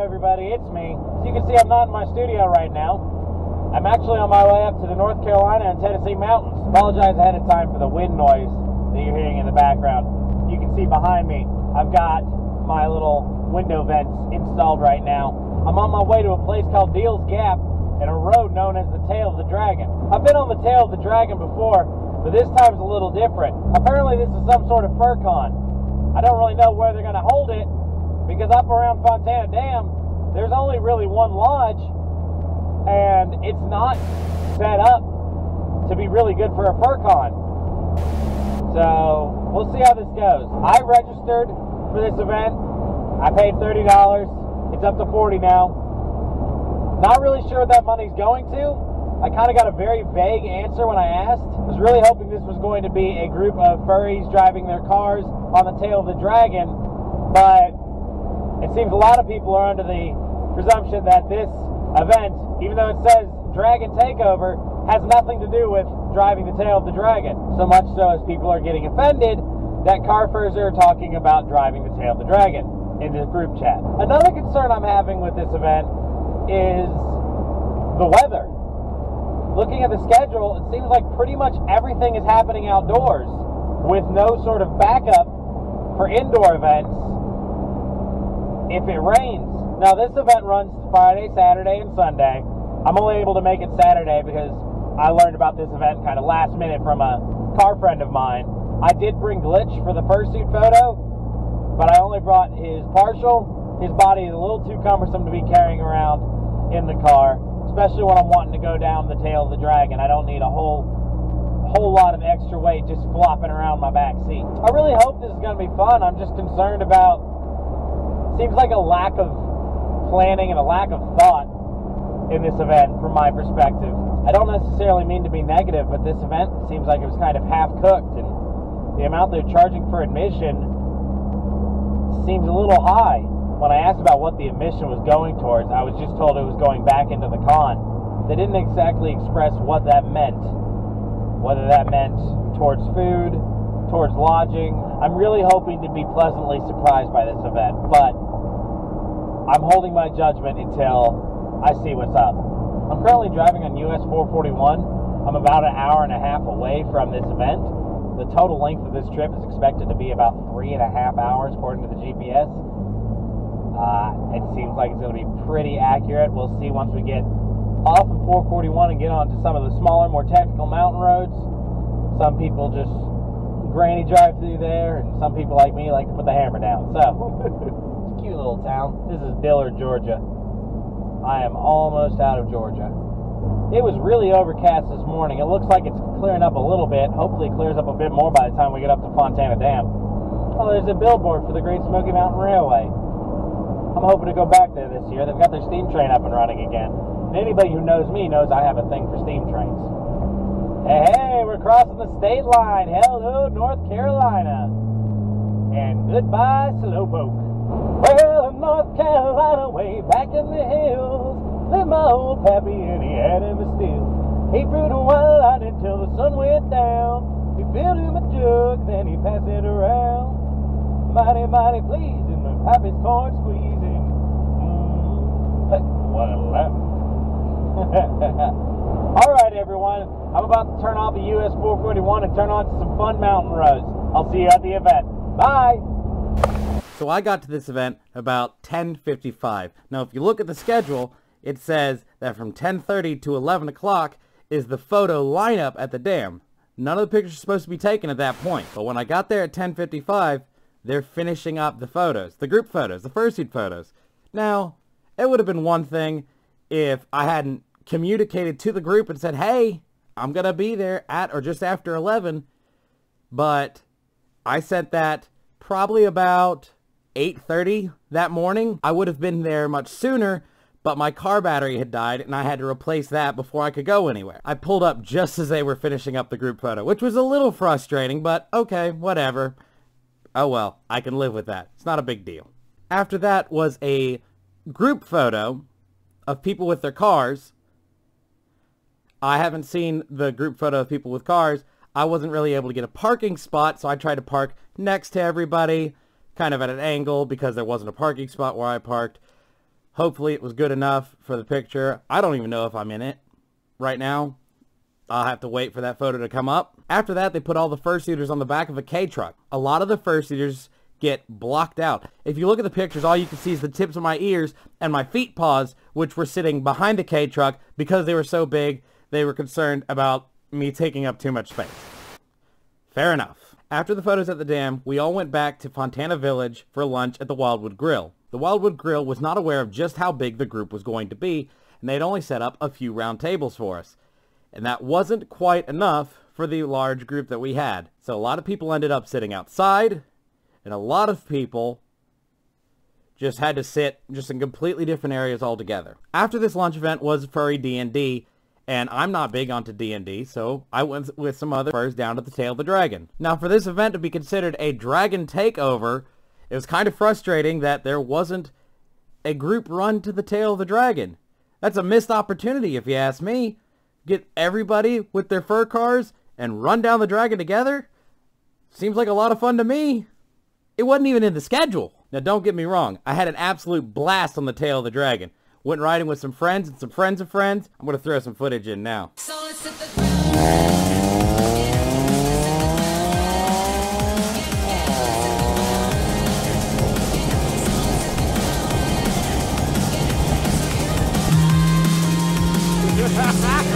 everybody, it's me. As you can see, I'm not in my studio right now. I'm actually on my way up to the North Carolina and Tennessee mountains. Apologize ahead of time for the wind noise that you're hearing in the background. You can see behind me, I've got my little window vents installed right now. I'm on my way to a place called Deals Gap and a road known as the Tail of the Dragon. I've been on the Tail of the Dragon before, but this time's a little different. Apparently this is some sort of fur con. I don't really know where they're going to hold it because up around Fontana Dam, there's only really one lodge and it's not set up to be really good for a fur con. So we'll see how this goes. I registered for this event. I paid $30. It's up to 40 now. Not really sure what that money's going to. I kind of got a very vague answer when I asked. I was really hoping this was going to be a group of furries driving their cars on the tail of the dragon, but it seems a lot of people are under the presumption that this event, even though it says Dragon Takeover, has nothing to do with driving the tail of the dragon. So much so as people are getting offended that car furs are talking about driving the tail of the dragon in the group chat. Another concern I'm having with this event is the weather. Looking at the schedule, it seems like pretty much everything is happening outdoors with no sort of backup for indoor events if it rains. Now, this event runs Friday, Saturday, and Sunday. I'm only able to make it Saturday because I learned about this event kind of last minute from a car friend of mine. I did bring Glitch for the fursuit photo, but I only brought his partial. His body is a little too cumbersome to be carrying around in the car, especially when I'm wanting to go down the tail of the dragon. I don't need a whole whole lot of extra weight just flopping around my back seat. I really hope this is going to be fun. I'm just concerned about seems like a lack of planning and a lack of thought in this event from my perspective. I don't necessarily mean to be negative, but this event seems like it was kind of half cooked and the amount they're charging for admission seems a little high. When I asked about what the admission was going towards, I was just told it was going back into the con. They didn't exactly express what that meant. Whether that meant towards food, towards lodging. I'm really hoping to be pleasantly surprised by this event, but I'm holding my judgment until I see what's up. I'm currently driving on US 441. I'm about an hour and a half away from this event. The total length of this trip is expected to be about three and a half hours according to the GPS. Uh, it seems like it's going to be pretty accurate. We'll see once we get off of 441 and get onto some of the smaller, more technical mountain roads. Some people just granny drive through there, and some people like me like to put the hammer down. So, cute little town. This is Dillard, Georgia. I am almost out of Georgia. It was really overcast this morning. It looks like it's clearing up a little bit. Hopefully, it clears up a bit more by the time we get up to Fontana Dam. Oh, there's a billboard for the Great Smoky Mountain Railway. I'm hoping to go back there this year. They've got their steam train up and running again. And anybody who knows me knows I have a thing for steam trains. Hey, hey, we're crossing the state line. Hello, North Carolina. And goodbye, Slowpoke. Well, in North Carolina, way back in the hills, lived my old pappy and he had him a still. He brewed a wine until the sun went down. He filled him a jug, then he passed it around. Mighty, mighty pleasing, my pappy's corn squeezing. Mm, what a laugh. All right, everyone. I'm about to turn off the US 441 and turn on to some fun mountain roads. I'll see you at the event. Bye. So I got to this event about 10.55. Now, if you look at the schedule, it says that from 10.30 to 11 o'clock is the photo lineup at the dam. None of the pictures are supposed to be taken at that point. But when I got there at 10.55, they're finishing up the photos, the group photos, the fursuit photos. Now, it would have been one thing if I hadn't communicated to the group and said, hey, I'm going to be there at or just after 11. But I sent that probably about 8.30 that morning. I would have been there much sooner, but my car battery had died and I had to replace that before I could go anywhere. I pulled up just as they were finishing up the group photo, which was a little frustrating, but okay, whatever. Oh well, I can live with that. It's not a big deal. After that was a group photo of people with their cars. I haven't seen the group photo of people with cars. I wasn't really able to get a parking spot, so I tried to park next to everybody, kind of at an angle because there wasn't a parking spot where I parked. Hopefully it was good enough for the picture. I don't even know if I'm in it right now. I'll have to wait for that photo to come up. After that, they put all the fursuiters on the back of a K-truck. A lot of the fursuiters get blocked out. If you look at the pictures, all you can see is the tips of my ears and my feet paws, which were sitting behind the K-truck because they were so big, they were concerned about me taking up too much space. Fair enough. After the photos at the dam, we all went back to Fontana Village for lunch at the Wildwood Grill. The Wildwood Grill was not aware of just how big the group was going to be, and they'd only set up a few round tables for us. And that wasn't quite enough for the large group that we had. So a lot of people ended up sitting outside, and a lot of people just had to sit just in completely different areas altogether. After this lunch event was Furry D&D, and I'm not big onto D&D, so I went with some other furs down to the Tail of the Dragon. Now, for this event to be considered a dragon takeover, it was kind of frustrating that there wasn't a group run to the Tail of the Dragon. That's a missed opportunity, if you ask me. Get everybody with their fur cars and run down the dragon together? Seems like a lot of fun to me. It wasn't even in the schedule. Now, don't get me wrong. I had an absolute blast on the tail of the dragon. Went riding with some friends and some friends of friends. I'm going to throw some footage in now. trying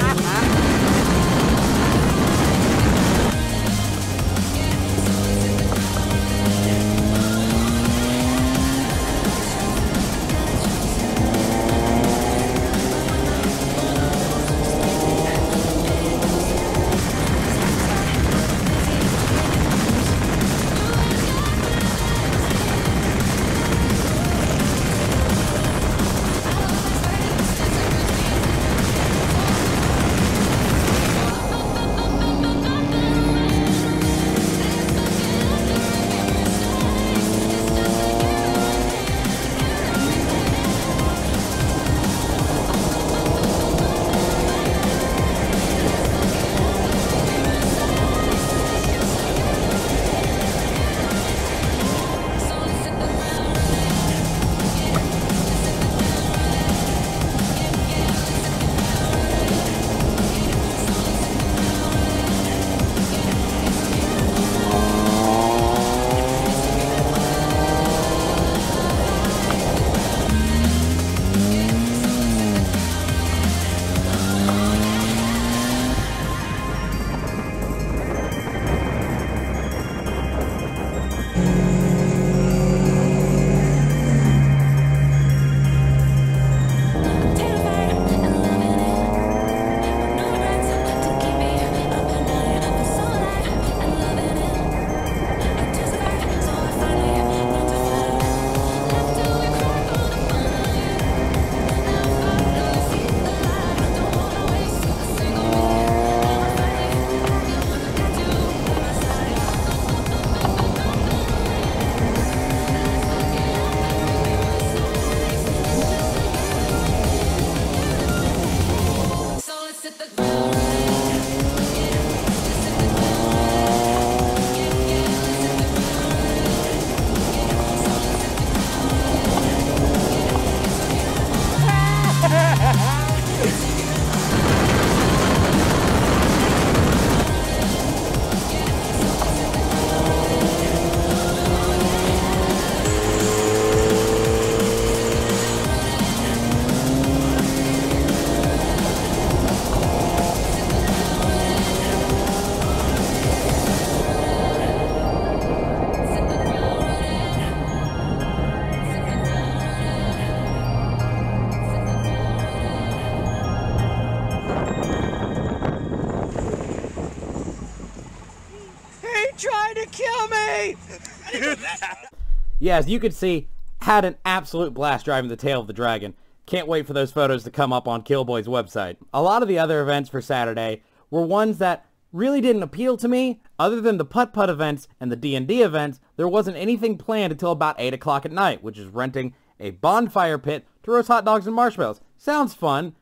Yeah, as you can see, had an absolute blast driving the tail of the dragon. Can't wait for those photos to come up on Killboy's website. A lot of the other events for Saturday were ones that really didn't appeal to me. Other than the putt-putt events and the D&D events, there wasn't anything planned until about 8 o'clock at night, which is renting a bonfire pit to roast hot dogs and marshmallows. Sounds fun.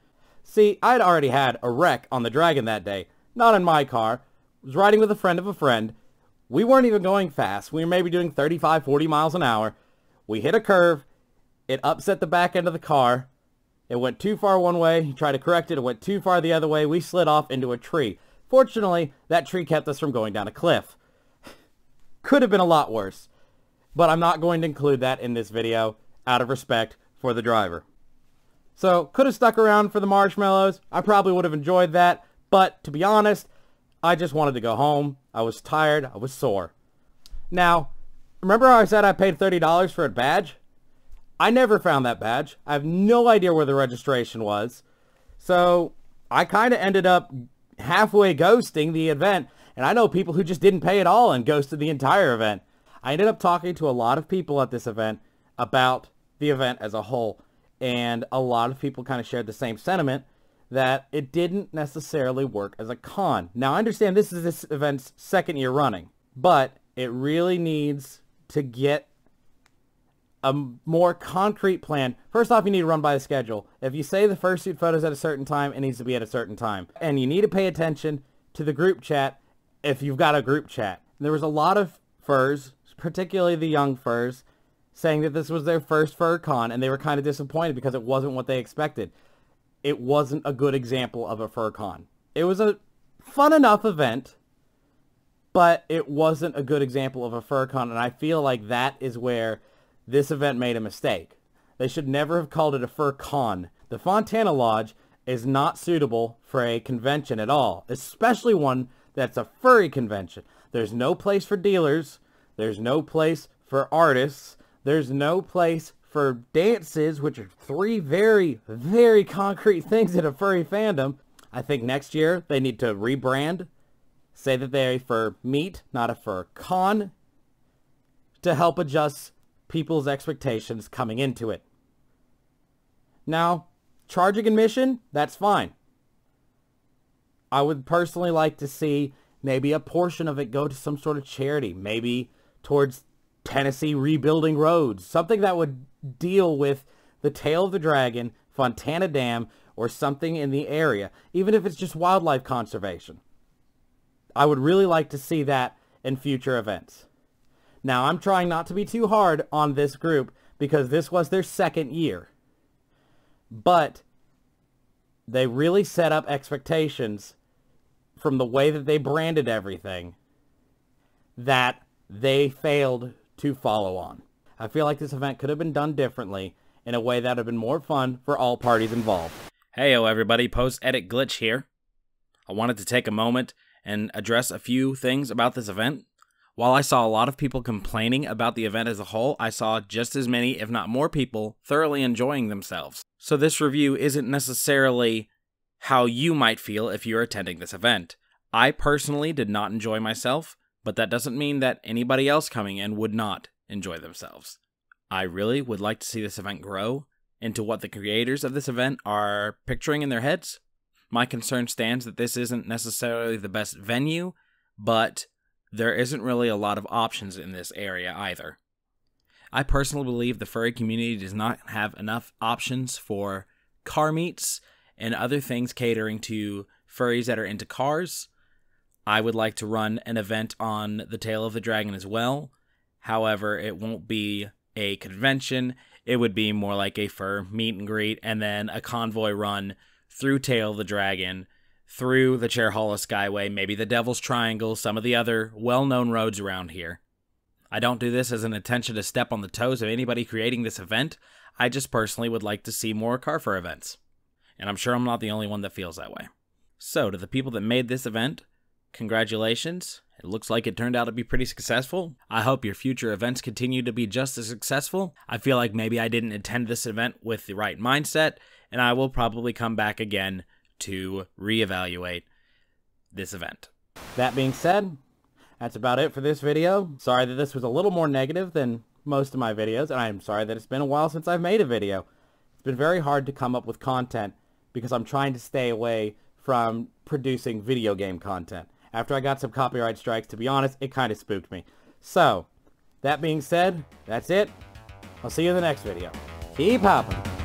See, I'd already had a wreck on the Dragon that day. Not in my car. was riding with a friend of a friend. We weren't even going fast. We were maybe doing 35, 40 miles an hour. We hit a curve, It upset the back end of the car. It went too far one way. He tried to correct it. It went too far the other way. We slid off into a tree. Fortunately, that tree kept us from going down a cliff. Could have been a lot worse. But I'm not going to include that in this video out of respect for the driver. So, could have stuck around for the marshmallows. I probably would have enjoyed that. But, to be honest, I just wanted to go home. I was tired. I was sore. Now, remember how I said I paid $30 for a badge? I never found that badge. I have no idea where the registration was. So, I kind of ended up halfway ghosting the event. And I know people who just didn't pay at all and ghosted the entire event. I ended up talking to a lot of people at this event about the event as a whole. And a lot of people kind of shared the same sentiment that it didn't necessarily work as a con. Now, I understand this is this event's second year running, but it really needs to get a more concrete plan. First off, you need to run by the schedule. If you say the fursuit photos at a certain time, it needs to be at a certain time. And you need to pay attention to the group chat if you've got a group chat. There was a lot of furs, particularly the young furs, saying that this was their first fur con and they were kind of disappointed because it wasn't what they expected. It wasn't a good example of a fur con. It was a fun enough event, but it wasn't a good example of a fur con and I feel like that is where this event made a mistake. They should never have called it a fur con. The Fontana Lodge is not suitable for a convention at all, especially one that's a furry convention. There's no place for dealers. There's no place for artists. There's no place for dances, which are three very, very concrete things in a furry fandom. I think next year they need to rebrand, say that they're fur meet, not a fur con, to help adjust people's expectations coming into it. Now, charging admission, that's fine. I would personally like to see maybe a portion of it go to some sort of charity, maybe towards Tennessee rebuilding roads, something that would deal with the tail of the dragon, Fontana Dam, or something in the area, even if it's just wildlife conservation. I would really like to see that in future events. Now, I'm trying not to be too hard on this group because this was their second year. But they really set up expectations from the way that they branded everything that they failed to follow on. I feel like this event could have been done differently in a way that would have been more fun for all parties involved. Heyo everybody, Post Edit Glitch here. I wanted to take a moment and address a few things about this event. While I saw a lot of people complaining about the event as a whole, I saw just as many, if not more people, thoroughly enjoying themselves. So this review isn't necessarily how you might feel if you're attending this event. I personally did not enjoy myself, but that doesn't mean that anybody else coming in would not enjoy themselves. I really would like to see this event grow into what the creators of this event are picturing in their heads. My concern stands that this isn't necessarily the best venue, but there isn't really a lot of options in this area either. I personally believe the furry community does not have enough options for car meets and other things catering to furries that are into cars. I would like to run an event on the Tail of the Dragon as well. However, it won't be a convention. It would be more like a fur meet and greet and then a convoy run through Tail of the Dragon, through the Cherohala Skyway, maybe the Devil's Triangle, some of the other well known roads around here. I don't do this as an intention to step on the toes of anybody creating this event. I just personally would like to see more car fur events and I'm sure I'm not the only one that feels that way. So, to the people that made this event, congratulations. It looks like it turned out to be pretty successful. I hope your future events continue to be just as successful. I feel like maybe I didn't attend this event with the right mindset, and I will probably come back again to reevaluate this event. That being said, that's about it for this video. Sorry that this was a little more negative than most of my videos, and I'm sorry that it's been a while since I've made a video. It's been very hard to come up with content because I'm trying to stay away from producing video game content. After I got some copyright strikes, to be honest, it kind of spooked me. So, that being said, that's it. I'll see you in the next video. Keep hopping.